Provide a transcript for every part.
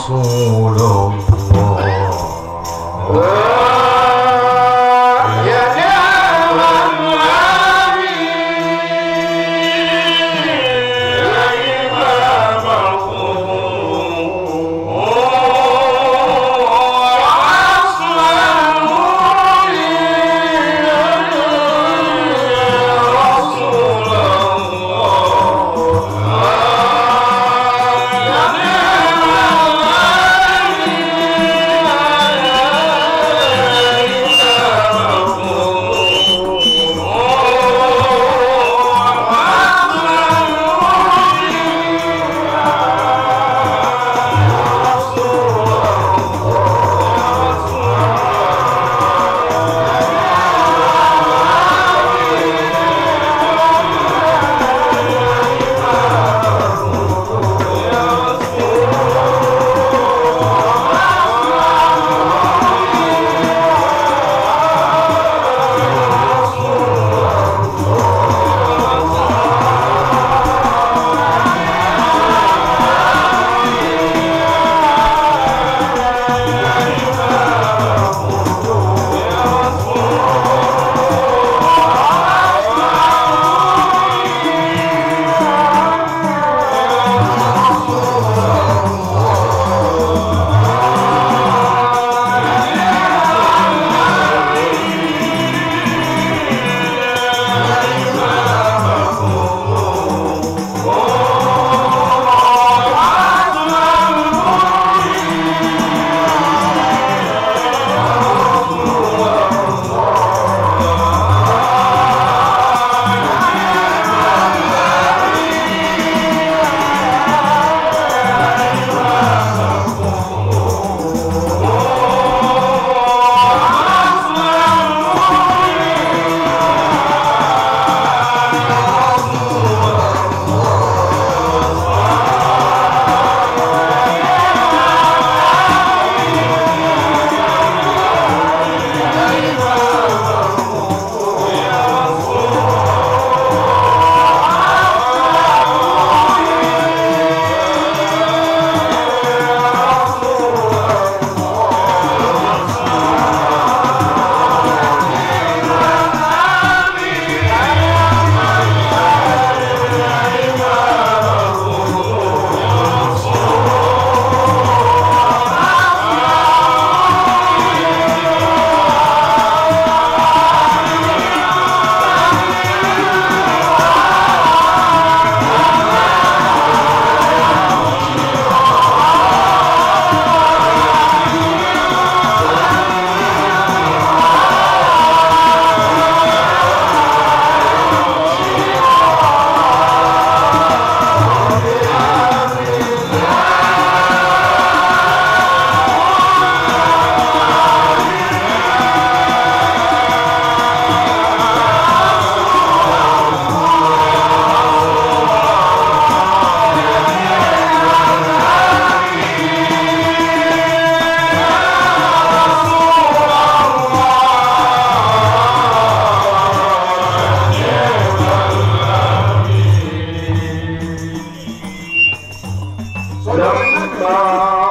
رسول لما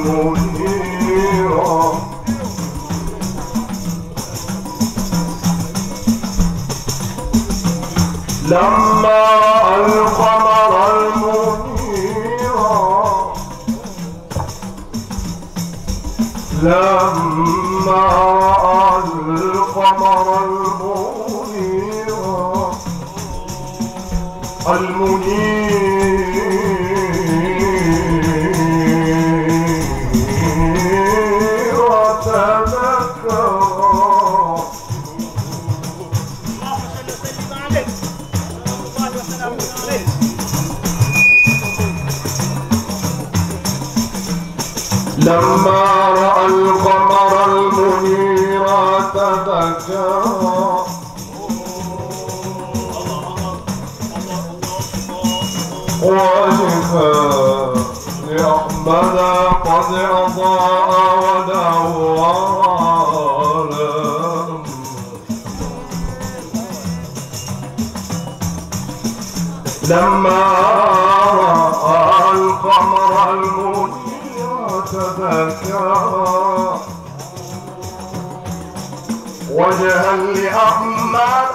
المنير لما لما رأى القمر المنير تبكى. وجفا لأحمد قد أضاء ودوى. لما رأى القمر المنير تذكر وجها لأحمد